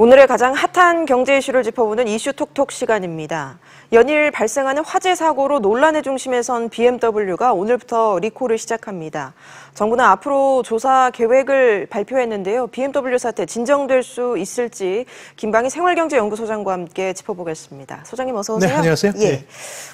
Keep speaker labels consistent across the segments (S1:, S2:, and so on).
S1: 오늘의 가장 핫한 경제 이슈를 짚어보는 이슈 톡톡 시간입니다. 연일 발생하는 화재 사고로 논란의 중심에 선 BMW가 오늘부터 리콜을 시작합니다. 정부는 앞으로 조사 계획을 발표했는데요. BMW 사태 진정될 수 있을지 김방희 생활경제연구소장과 함께 짚어보겠습니다. 소장님 어서 오세요.
S2: 네, 안녕하세요.
S1: 예.
S2: 네.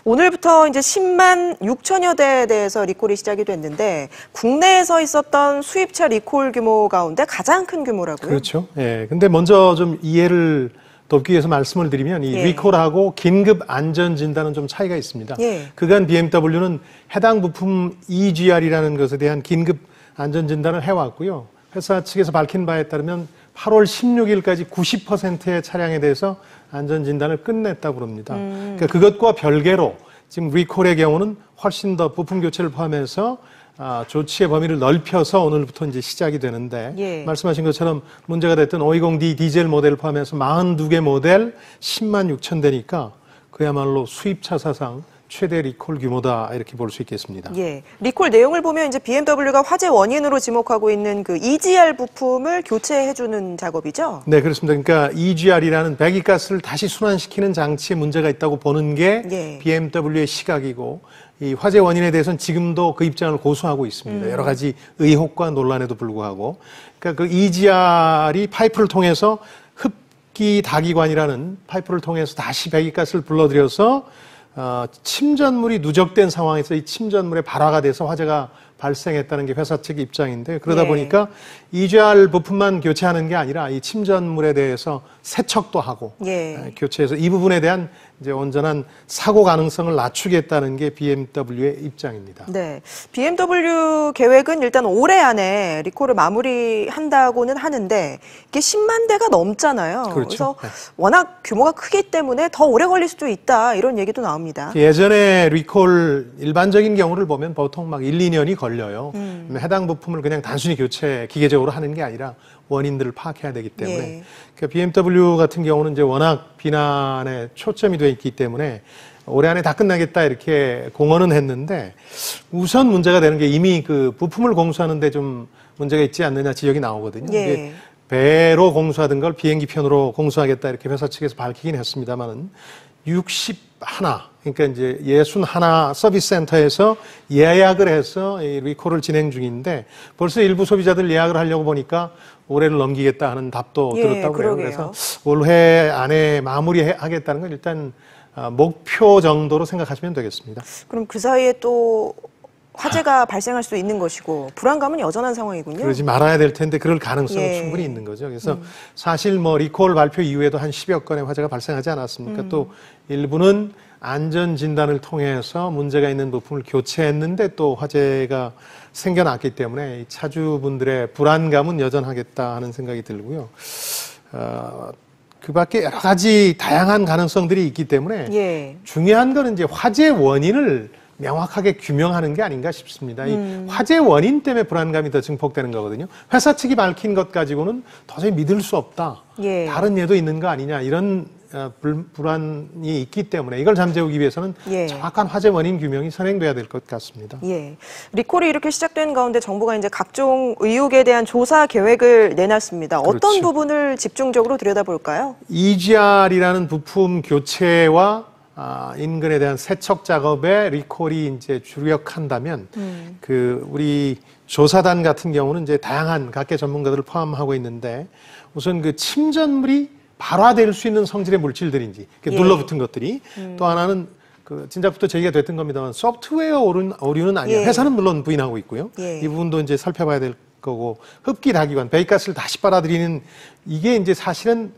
S1: 오늘부터 이제 10만 6천여 대에 대해서 리콜이 시작이 됐는데 국내에서 있었던 수입차 리콜 규모 가운데 가장 큰 규모라고요.
S2: 그렇죠. 예. 근데 먼저 좀 이해를 돕기 위해서 말씀을 드리면 이
S1: 예.
S2: 리콜하고 긴급 안전 진단은 좀 차이가 있습니다.
S1: 예.
S2: 그간 BMW는 해당 부품 EGR이라는 것에 대한 긴급 안전 진단을 해왔고요. 회사 측에서 밝힌 바에 따르면 8월 16일까지 90%의 차량에 대해서 안전 진단을 끝냈다고 그럽니다.
S1: 음.
S2: 그러니까 그것과 별개로 지금 리콜의 경우는 훨씬 더 부품 교체를 포함해서 아, 조치의 범위를 넓혀서 오늘부터 이제 시작이 되는데
S1: 예.
S2: 말씀하신 것처럼 문제가 됐던 520D 디젤 모델을 포함해서 42개 모델 10만 6천 대니까 그야말로 수입차 사상 최대 리콜 규모다 이렇게 볼 수 있겠습니다.
S1: 예. 리콜 내용을 보면 이제 BMW가 화재 원인으로 지목하고 있는 그 EGR 부품을 교체해 주는 작업이죠.
S2: 네, 그렇습니다. 그러니까 EGR이라는 배기가스를 다시 순환시키는 장치에 문제가 있다고 보는 게
S1: 예.
S2: BMW의 시각이고 이 화재 원인에 대해서는 지금도 그 입장을 고수하고 있습니다. 여러 가지 의혹과 논란에도 불구하고 그러니까 그 EGR이 파이프를 통해서 흡기 다기관이라는 파이프를 통해서 다시 배기가스를 불러들여서 어, 침전물이 누적된 상황에서 이 침전물에 발화가 돼서 화재가 발생했다는 게 회사 측 입장인데 그러다
S1: 예.
S2: 보니까 EGR 부품만 교체하는 게 아니라 이 침전물에 대해서 세척도 하고
S1: 예.
S2: 에, 교체해서 이 부분에 대한 이제 온전한 사고 가능성을 낮추겠다는 게 BMW의 입장입니다.
S1: 네. BMW 계획은 일단 올해 안에 리콜을 마무리한다고는 하는데 이게 10만 대가 넘잖아요.
S2: 그렇죠.
S1: 래서 워낙 규모가 크기 때문에 더 오래 걸릴 수도 있다 이런 얘기도 나옵니다.
S2: 예전에 리콜 일반적인 경우를 보면 보통 막 1, 2년이 걸 려요. 해당 부품을 그냥 단순히 교체 기계적으로 하는 게 아니라 원인들을 파악해야 되기 때문에
S1: 예.
S2: 그러니까 BMW 같은 경우는 이제 워낙 비난에 초점이 돼 있기 때문에 올해 안에 다 끝나겠다 이렇게 공언은 했는데 우선 문제가 되는 게 이미 그 부품을 공수하는데 좀 문제가 있지 않느냐 지적이 나오거든요.
S1: 예.
S2: 배로 공수하던 걸 비행기 편으로 공수하겠다 이렇게 회사 측에서 밝히긴 했습니다만은 61 그러니까 이제 61 서비스 센터에서 예약을 해서 이 리콜을 진행 중인데 벌써 일부 소비자들 예약을 하려고 보니까 올해를 넘기겠다 하는 답도
S1: 예,
S2: 들었다고 해요. 그래서 올해 안에 마무리하겠다는 건 일단 아, 목표 정도로 생각하시면 되겠습니다.
S1: 그럼 그 사이에 또 화재가 발생할 수도 있는 것이고 불안감은 여전한 상황이군요.
S2: 그러지 말아야 될 텐데 그럴 가능성은
S1: 예. 음.
S2: 충분히 있는 거죠. 그래서 사실 뭐 리콜 발표 이후에도 한 10여 건의 화재가 발생하지 않았습니까?
S1: 음.
S2: 또 일부는 안전 진단을 통해서 문제가 있는 부품을 교체했는데 또 화재가 생겨났기 때문에 이 차주분들의 불안감은 여전하겠다 하는 생각이 들고요. 어, 그 밖에 여러 가지 다양한 가능성들이 있기 때문에
S1: 예.
S2: 중요한 거는 이제 화재 원인을 명확하게 규명하는 게 아닌가 싶습니다.
S1: 음.
S2: 이 화재 원인 때문에 불안감이 더 증폭되는 거거든요. 회사 측이 밝힌 것 가지고는 도저히 믿을 수 없다.
S1: 예.
S2: 다른 예도 있는 거 아니냐 이런 어, 불, 불안이 있기 때문에 이걸 잠재우기 위해서는
S1: 예.
S2: 정확한 화재 원인 규명이 선행돼야 될 것 같습니다.
S1: 예. 리콜이 이렇게 시작된 가운데 정부가 이제 각종 의혹에 대한 조사 계획을 내놨습니다. 어떤
S2: 그렇죠.
S1: 부분을 집중적으로 들여다볼까요?
S2: EGR이라는 부품 교체와 아, 인근에 대한 세척 작업에 리콜이 이제 주력한다면
S1: 음.
S2: 그 우리 조사단 같은 경우는 이제 다양한 각계 전문가들을 포함하고 있는데 우선 그 침전물이 발화될 수 있는 성질의 물질들인지
S1: 예. 음.
S2: 눌러붙은 것들이 또 하나는 그 진작부터 제기가 됐던 겁니다만 소프트웨어 오류는, 오류는 아니에요.
S1: 예.
S2: 회사는 물론 부인하고 있고요.
S1: 예.
S2: 이 부분도 이제 살펴봐야 될 거고 흡기 다기관 배기가스를 다시 빨아들이는 이게 이제 사실은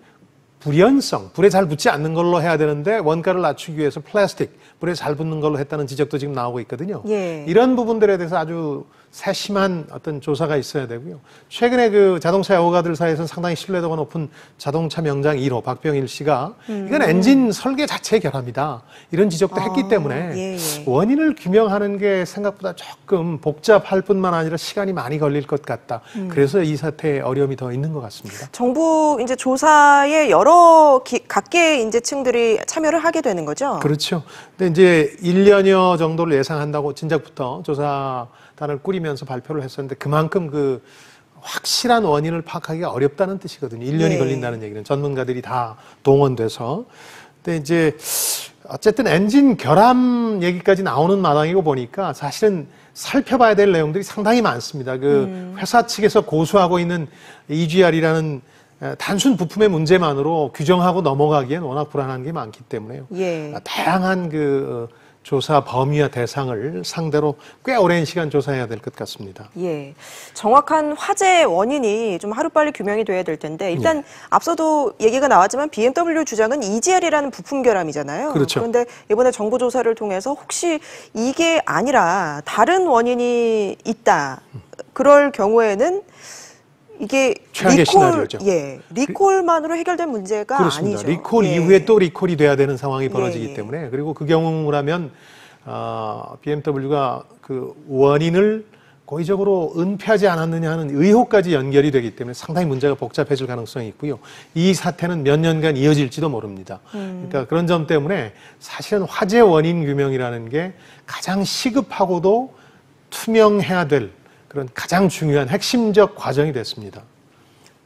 S2: 불연성, 불에 잘 붙지 않는 걸로 해야 되는데 원가를 낮추기 위해서 플라스틱, 불에 잘 붙는 걸로 했다는 지적도 지금 나오고 있거든요.
S1: 예.
S2: 이런 부분들에 대해서 아주 세심한 어떤 조사가 있어야 되고요. 최근에 그 자동차 애호가들 사이에서는 상당히 신뢰도가 높은 자동차 명장 1호 박병일 씨가 이건 엔진 설계 자체의 결함이다. 이런 지적도
S1: 음. 아,
S2: 했기 때문에
S1: 예, 예.
S2: 원인을 규명하는 게 생각보다 조금 복잡할 뿐만 아니라 시간이 많이 걸릴 것 같다.
S1: 음.
S2: 그래서 이 사태에 어려움이 더 있는 것 같습니다.
S1: 정부 이제 조사에 여러 기, 각계 인재층들이 참여를 하게 되는 거죠.
S2: 그렇죠. 근데 이제 1년여 정도를 예상한다고 진작부터 조사단을 꾸리면서 발표를 했었는데 그만큼 그 확실한 원인을 파악하기가 어렵다는 뜻이거든요. 1년이
S1: 네.
S2: 걸린다는 얘기는 전문가들이 다 동원돼서. 근데 이제 어쨌든 엔진 결함 얘기까지 나오는 마당이고 보니까 사실은 살펴봐야 될 내용들이 상당히 많습니다. 그
S1: 음.
S2: 회사 측에서 고수하고 있는 EGR이라는 단순 부품의 문제만으로 규정하고 넘어가기엔 워낙 불안한 게 많기 때문에요.
S1: 예.
S2: 아, 다양한 그 어, 조사 범위와 대상을 상대로 꽤 오랜 시간 조사해야 될 것 같습니다.
S1: 예. 정확한 화재 원인이 좀 하루빨리 규명이 돼야 될 텐데 일단
S2: 예.
S1: 앞서도 얘기가 나왔지만 BMW 주장은 EGR이라는 부품 결함이잖아요.
S2: 그렇죠.
S1: 그런데 이번에 정부 조사를 통해서 혹시 이게 아니라 다른 원인이 있다. 그럴 경우에는 이게
S2: 최악의
S1: 리콜,
S2: 시나리오죠.
S1: 예, 리콜만으로 해결된 문제가
S2: 그렇습니다.
S1: 아니죠.
S2: 리콜
S1: 예.
S2: 이후에 또 리콜이 돼야 되는 상황이 벌어지기
S1: 예.
S2: 때문에 그리고 그 경우라면 어, BMW가 그 원인을 고의적으로 은폐하지 않았느냐 하는 의혹까지 연결이 되기 때문에 상당히 문제가 복잡해질 가능성이 있고요. 이 사태는 몇 년간 이어질지도 모릅니다. 그러니까 그런 점 때문에 사실은 화재 원인 규명이라는 게 가장 시급하고도 투명해야 될 그런 가장 중요한 핵심적 과정이 됐습니다.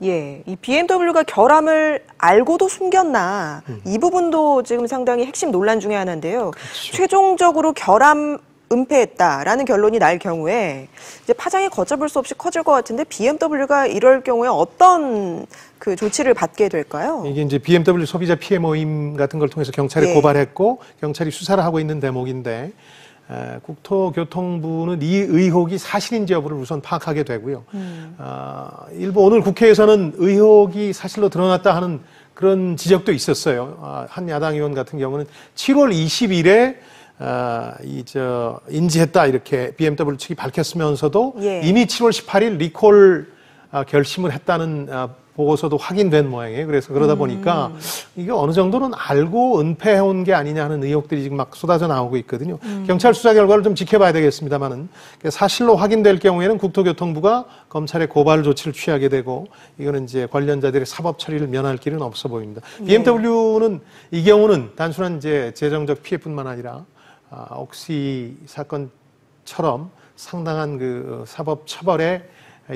S1: 예, 이 BMW가 결함을 알고도 숨겼나
S2: 음.
S1: 이 부분도 지금 상당히 핵심 논란 중에 하나인데요.
S2: 그렇죠.
S1: 최종적으로 결함 은폐했다라는 결론이 날 경우에 이제 파장이 걷잡을 수 없이 커질 것 같은데 BMW가 이럴 경우에 어떤 그 조치를 받게 될까요?
S2: 이게 이제 BMW 소비자 피해 모임 같은 걸 통해서 경찰에
S1: 예.
S2: 고발했고 경찰이 수사를 하고 있는 대목인데 에, 국토교통부는 이 의혹이 사실인지 여부를 우선 파악하게 되고요. 아, 일부 오늘 국회에서는 의혹이 사실로 드러났다 하는 그런 지적도 있었어요. 아, 한 야당 의원 같은 경우는 7월 20일에 아, 이저 인지했다 이렇게 BMW 측이 밝혔으면서도
S1: 예.
S2: 이미 7월 18일 리콜 아, 결심을 했다는 아, 보고서도 확인된 모양이에요. 그래서 그러다 보니까 이게 어느 정도는 알고 은폐해온 게 아니냐 하는 의혹들이 지금 막 쏟아져 나오고 있거든요. 경찰 수사 결과를 좀 지켜봐야 되겠습니다만은 사실로 확인될 경우에는 국토교통부가 검찰의 고발 조치를 취하게 되고 이거는 이제 관련자들의 사법 처리를 면할 길은 없어 보입니다. BMW는 이 경우는 단순한 이제 재정적 피해뿐만 아니라 아, 옥시 사건처럼 상당한 그 사법 처벌의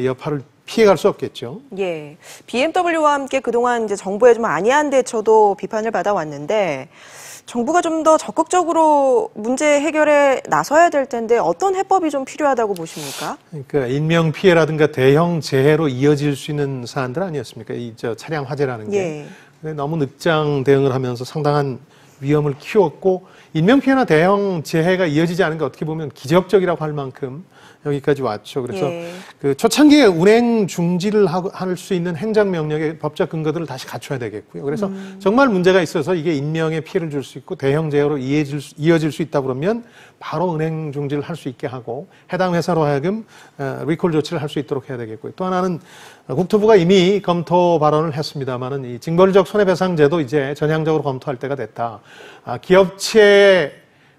S2: 여파를 피해갈 수 없겠죠.
S1: 예, BMW와 함께 그동안 이제 정부의 좀 안이한 대처도 비판을 받아왔는데 정부가 좀 더 적극적으로 문제 해결에 나서야 될 텐데 어떤 해법이 좀 필요하다고 보십니까?
S2: 그러니까 인명 피해라든가 대형 재해로 이어질 수 있는 사안들 아니었습니까? 이 저 차량 화재라는 게.
S1: 예.
S2: 너무 늦장 대응을 하면서 상당한 위험을 키웠고 인명 피해나 대형 재해가 이어지지 않은 게 어떻게 보면 기적적이라고 할 만큼 여기까지 왔죠. 그래서
S1: 예.
S2: 그 초창기에 운행 중지를 할 수 있는 행정 명령의 법적 근거들을 다시 갖춰야 되겠고요. 그래서
S1: 음.
S2: 정말 문제가 있어서 이게 인명에 피해를 줄 수 있고 대형 재해로 이어질 수, 이어질 수 있다 그러면 바로 운행 중지를 할 수 있게 하고 해당 회사로 하여금 어, 리콜 조치를 할 수 있도록 해야 되겠고요. 또 하나는 어, 국토부가 이미 검토 발언을 했습니다만은 이 징벌적 손해배상제도 이제 전향적으로 검토할 때가 됐다. 아, 기업체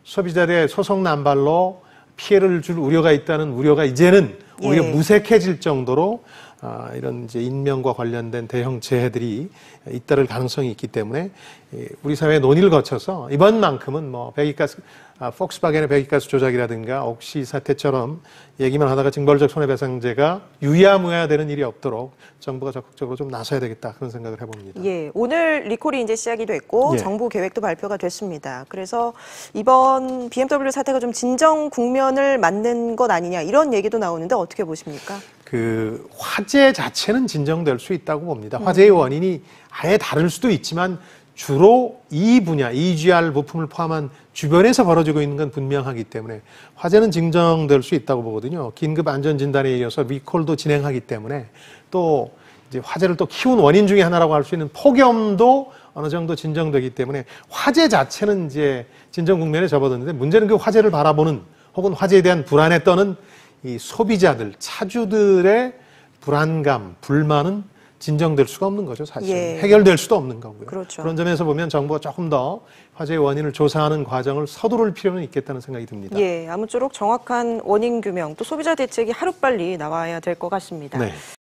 S2: 소비자들의 소송 남발로 피해를 줄 우려가 있다는 우려가 이제는 오히려
S1: 예.
S2: 무색해질 정도로 아, 이런 이제 인명과 관련된 대형 재해들이 잇따를 가능성이 있기 때문에 이 우리 사회의 논의를 거쳐서 이번만큼은 뭐 배기가스 아, 폭스바겐의 배기가스 조작이라든가 옥시 사태처럼 얘기만 하다가 징벌적 손해배상제가 유야무야 되는 일이 없도록 정부가 적극적으로 좀 나서야 되겠다 그런 생각을 해봅니다.
S1: 예, 오늘 리콜이 이제 시작이 됐고
S2: 예.
S1: 정부 계획도 발표가 됐습니다. 그래서 이번 BMW 사태가 좀 진정 국면을 맞는 것 아니냐 이런 얘기도 나오는데 어떻게 보십니까?
S2: 그 화재 자체는 진정될 수 있다고 봅니다. 화재의 원인이 아예 다를 수도 있지만 주로 이 분야, EGR 부품을 포함한 주변에서 벌어지고 있는 건 분명하기 때문에 화재는 진정될 수 있다고 보거든요. 긴급 안전 진단에 이어서 리콜도 진행하기 때문에 또 이제 화재를 또 키운 원인 중에 하나라고 할 수 있는 폭염도 어느 정도 진정되기 때문에 화재 자체는 이제 진정 국면에 접어드는데 문제는 그 화재를 바라보는 혹은 화재에 대한 불안에 떠는 이 소비자들, 차주들의 불안감, 불만은 진정될 수가 없는 거죠, 사실.
S1: 예.
S2: 해결될 수도 없는 거고요.
S1: 그렇죠.
S2: 런 점에서 보면 정부가 조금 더 화재의 원인을 조사하는 과정을 서두를 필요는 있겠다는 생각이 듭니다.
S1: 예, 아무쪼록 정확한 원인 규명 또 소비자 대책이 하루빨리 나와야 될 것 같습니다.
S2: 네.